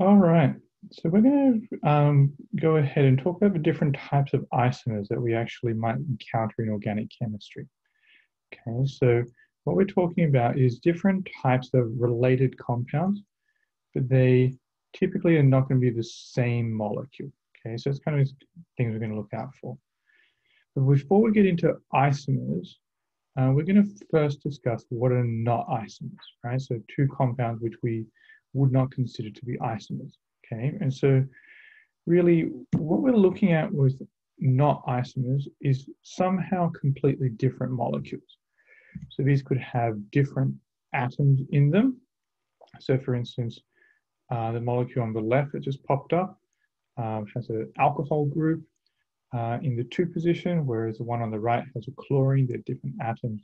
All right, so we're going to um, go ahead and talk about the different types of isomers that we actually might encounter in organic chemistry. Okay, so what we're talking about is different types of related compounds, but they typically are not going to be the same molecule. Okay, so it's kind of things we're going to look out for. But before we get into isomers, uh, we're going to first discuss what are not isomers, right? So two compounds which we would not consider to be isomers. Okay, and so really what we're looking at with not isomers is somehow completely different molecules. So these could have different atoms in them. So for instance, uh, the molecule on the left that just popped up um, has an alcohol group uh, in the two position, whereas the one on the right has a chlorine, they're different atoms.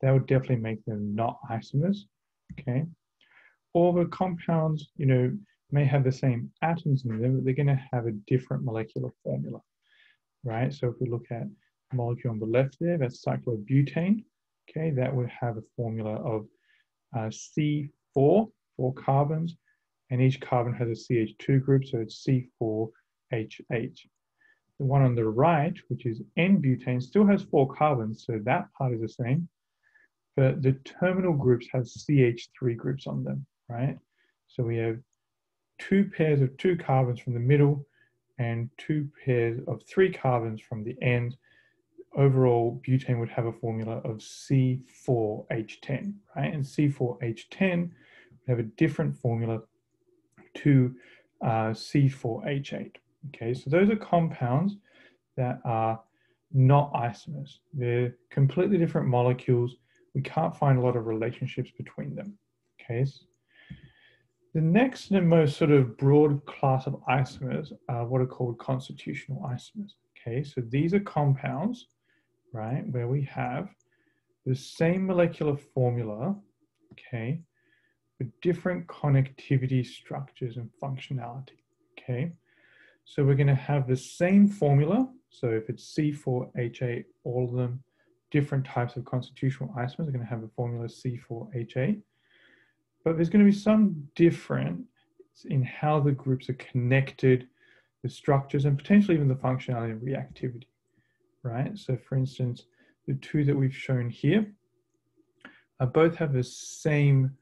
That would definitely make them not isomers, okay? All the compounds, you know, may have the same atoms in them, but they're going to have a different molecular formula, right? So if we look at the molecule on the left there, that's cyclobutane, okay, that would have a formula of uh, C4, four carbons, and each carbon has a CH2 group, so it's C4H8. The one on the right, which is N-butane, still has four carbons, so that part is the same, but the terminal groups have CH3 groups on them right? So we have two pairs of two carbons from the middle and two pairs of three carbons from the end. Overall, butane would have a formula of C4H10, right? And C4H10 would have a different formula to uh, C4H8. Okay, so those are compounds that are not isomers. They're completely different molecules. We can't find a lot of relationships between them. Okay, the next and most sort of broad class of isomers are what are called constitutional isomers. Okay, so these are compounds, right, where we have the same molecular formula, okay, with different connectivity structures and functionality, okay? So we're gonna have the same formula. So if it's C4H8, all of them, different types of constitutional isomers are gonna have a formula C4H8 but there's going to be some difference in how the groups are connected, the structures, and potentially even the functionality and reactivity, right? So for instance, the two that we've shown here uh, both have the same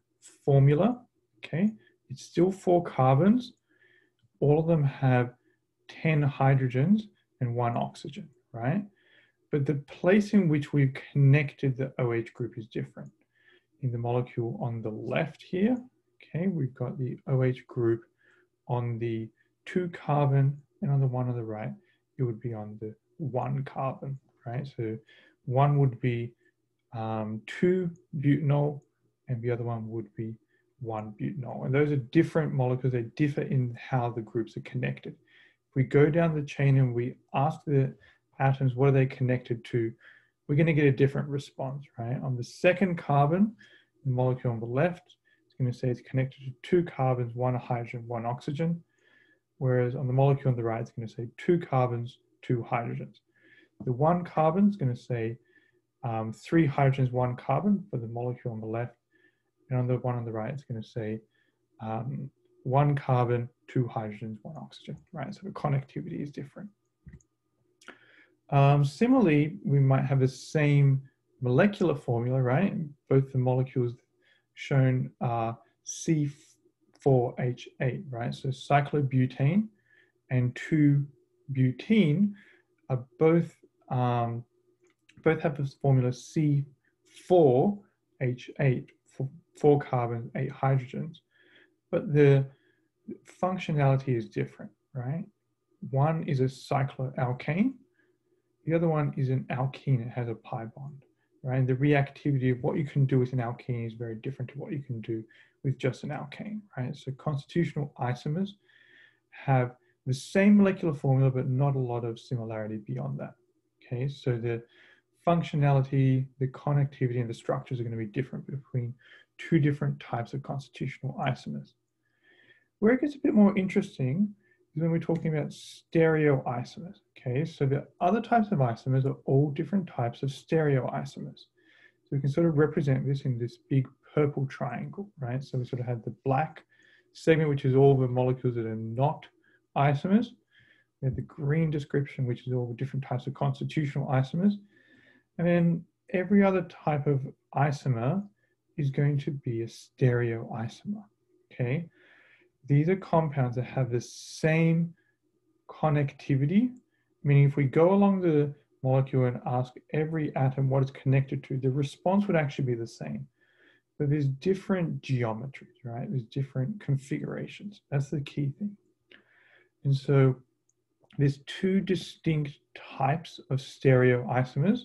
formula, okay? It's still four carbons. All of them have 10 hydrogens and one oxygen, right? But the place in which we've connected the OH group is different in the molecule on the left here. Okay, we've got the OH group on the two carbon and on the one on the right, it would be on the one carbon, right? So one would be um, two butanol and the other one would be one butanol. And those are different molecules, they differ in how the groups are connected. If we go down the chain and we ask the atoms what are they connected to, we're going to get a different response, right? On the second carbon, the molecule on the left, it's going to say it's connected to two carbons, one hydrogen, one oxygen. Whereas on the molecule on the right, it's going to say two carbons, two hydrogens. The one carbon is going to say um, three hydrogens, one carbon for the molecule on the left. And on the one on the right, it's going to say um, one carbon, two hydrogens, one oxygen, right? So the connectivity is different. Um, similarly, we might have the same molecular formula, right? Both the molecules shown are C4H8, right? So cyclobutane and 2-butene are both, um, both have this formula C4H8, four carbons, eight hydrogens, but the functionality is different, right? One is a cycloalkane, the other one is an alkene, it has a pi bond, right? And the reactivity of what you can do with an alkene is very different to what you can do with just an alkane, right? So constitutional isomers have the same molecular formula, but not a lot of similarity beyond that, okay? So the functionality, the connectivity, and the structures are gonna be different between two different types of constitutional isomers. Where it gets a bit more interesting when we're talking about stereoisomers. Okay, so the other types of isomers are all different types of stereoisomers. So we can sort of represent this in this big purple triangle, right? So we sort of have the black segment, which is all the molecules that are not isomers. We have the green description, which is all the different types of constitutional isomers. And then every other type of isomer is going to be a stereoisomer, okay? These are compounds that have the same connectivity, meaning if we go along the molecule and ask every atom what it's connected to, the response would actually be the same. But there's different geometries, right? There's different configurations. That's the key thing. And so there's two distinct types of stereoisomers.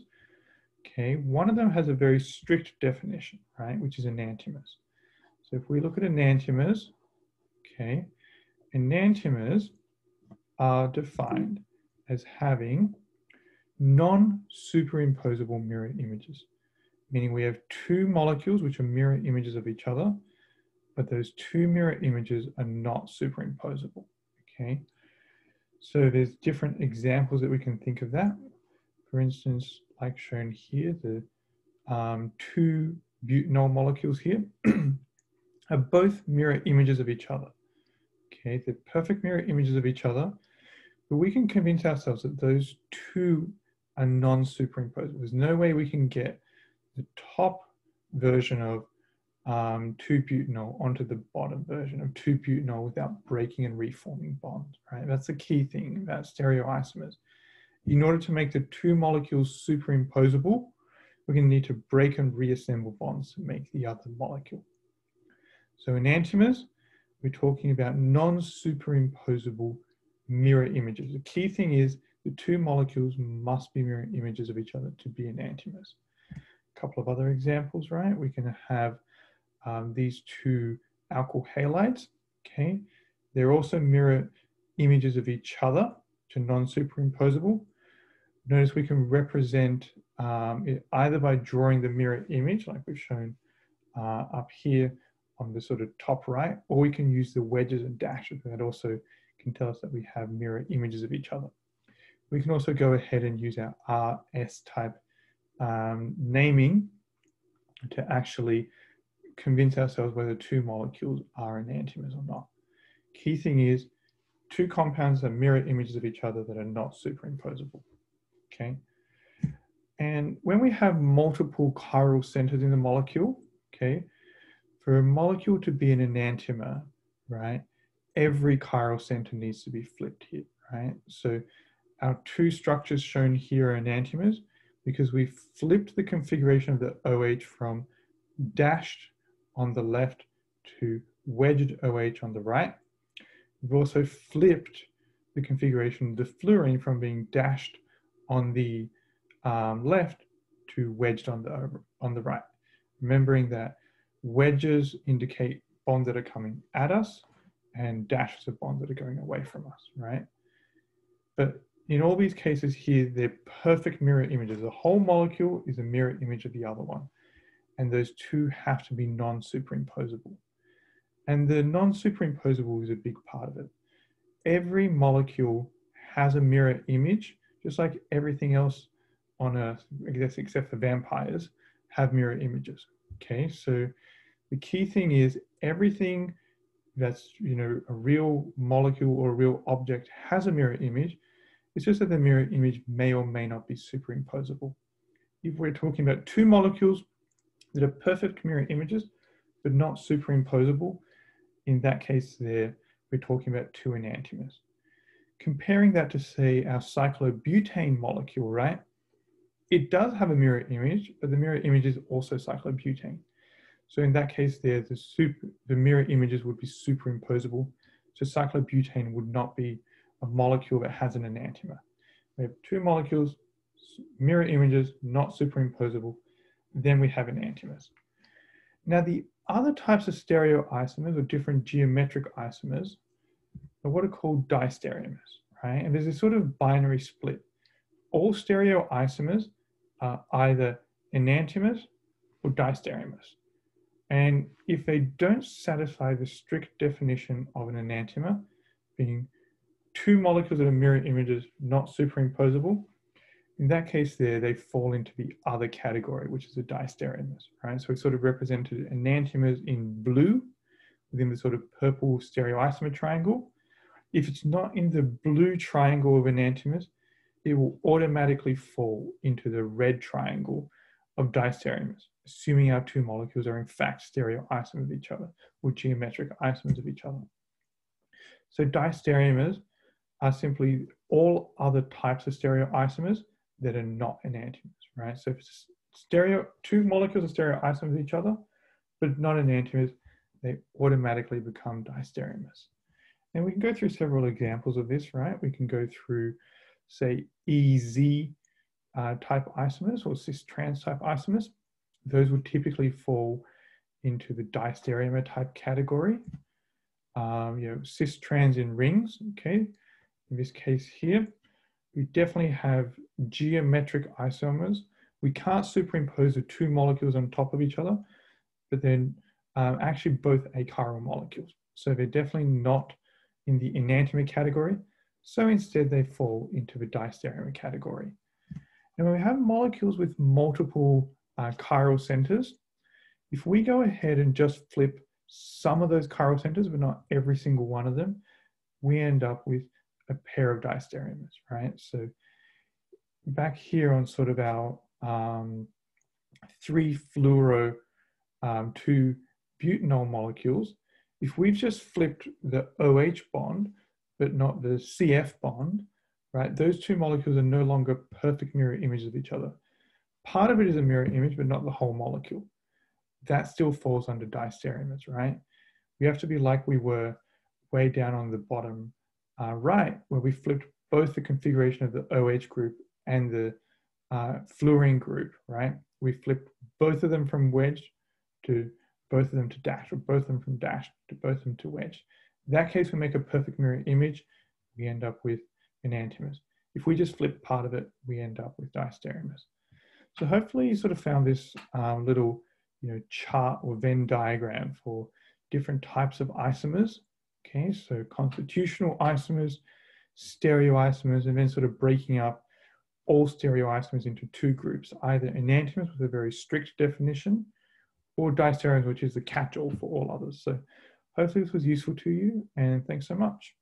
Okay, one of them has a very strict definition, right, which is enantiomers. So if we look at enantiomers, okay, enantiomers are defined as having non-superimposable mirror images, meaning we have two molecules which are mirror images of each other, but those two mirror images are not superimposable, okay? So there's different examples that we can think of that. For instance, like shown here, the um, two butanol molecules here are both mirror images of each other. Okay, they're perfect mirror images of each other, but we can convince ourselves that those two are non-superimposable. There's no way we can get the top version of um, 2-butanol onto the bottom version of 2-butanol without breaking and reforming bonds, right? That's the key thing about stereoisomers. In order to make the two molecules superimposable, we're going to need to break and reassemble bonds to make the other molecule. So enantiomers, we're talking about non-superimposable mirror images. The key thing is the two molecules must be mirror images of each other to be enantiomers. A couple of other examples, right? We can have um, these two alkyl halides, okay? They're also mirror images of each other to non-superimposable. Notice we can represent um, it either by drawing the mirror image, like we've shown uh, up here on the sort of top right, or we can use the wedges and dashes, and that also can tell us that we have mirror images of each other. We can also go ahead and use our RS type um, naming to actually convince ourselves whether two molecules are enantiomers or not. Key thing is two compounds are mirror images of each other that are not superimposable, okay? And when we have multiple chiral centers in the molecule, okay, for a molecule to be an enantiomer, right, every chiral center needs to be flipped here, right? So our two structures shown here are enantiomers because we flipped the configuration of the OH from dashed on the left to wedged OH on the right. We've also flipped the configuration of the fluorine from being dashed on the um, left to wedged on the, on the right. Remembering that wedges indicate bonds that are coming at us and dashes are bonds that are going away from us, right? But in all these cases here, they're perfect mirror images. The whole molecule is a mirror image of the other one and those two have to be non-superimposable. And the non-superimposable is a big part of it. Every molecule has a mirror image, just like everything else on Earth, I guess except for vampires, have mirror images. Okay, so the key thing is everything that's you know a real molecule or a real object has a mirror image. It's just that the mirror image may or may not be superimposable. If we're talking about two molecules, that are perfect mirror images, but not superimposable. In that case, there we're talking about two enantiomers. Comparing that to say our cyclobutane molecule, right? It does have a mirror image, but the mirror image is also cyclobutane. So in that case, there the super, the mirror images would be superimposable. So cyclobutane would not be a molecule that has an enantiomer. We have two molecules, mirror images, not superimposable, then we have enantiomers. Now the other types of stereoisomers or different geometric isomers are what are called diastereomers, right? And there's a sort of binary split. All stereoisomers are either enantiomers or diastereomers. And if they don't satisfy the strict definition of an enantiomer, being two molecules that are mirror images not superimposable, in that case there, they fall into the other category, which is the diastereomers, right? So we sort of represented enantiomers in blue, within the sort of purple stereoisomer triangle. If it's not in the blue triangle of enantiomers, it will automatically fall into the red triangle of diastereomers, assuming our two molecules are in fact stereoisomers of each other or geometric isomers of each other. So diastereomers are simply all other types of stereoisomers that are not enantiomers, right? So if stereo, two molecules are stereoisomers of each other, but not enantiomers, they automatically become diastereomers. And we can go through several examples of this, right? We can go through, say, EZ uh, type isomers or cis trans type isomers. Those would typically fall into the diastereomer type category. Um, you know, cis trans in rings, okay? In this case here, we definitely have geometric isomers. We can't superimpose the two molecules on top of each other, but then um, actually both achiral molecules. So they're definitely not in the enantiomer category. So instead they fall into the diastereomer category. And when we have molecules with multiple uh, chiral centers, if we go ahead and just flip some of those chiral centers, but not every single one of them, we end up with a pair of diastereomers, right? So back here on sort of our um, three fluoro, um, two butanol molecules, if we've just flipped the OH bond, but not the CF bond, right, those two molecules are no longer perfect mirror images of each other. Part of it is a mirror image, but not the whole molecule. That still falls under diastereomers, right? We have to be like we were way down on the bottom uh, right, where we flipped both the configuration of the OH group and the uh, fluorine group, right? We flipped both of them from wedge to both of them to dash, or both of them from dash to both of them to wedge. In that case, we make a perfect mirror image. We end up with enantiomers. If we just flip part of it, we end up with diastereomers. So hopefully you sort of found this um, little you know, chart or Venn diagram for different types of isomers. Okay, so constitutional isomers, stereoisomers, and then sort of breaking up all stereoisomers into two groups, either enantiomers with a very strict definition, or diastereomers, which is the catch-all for all others. So hopefully this was useful to you, and thanks so much.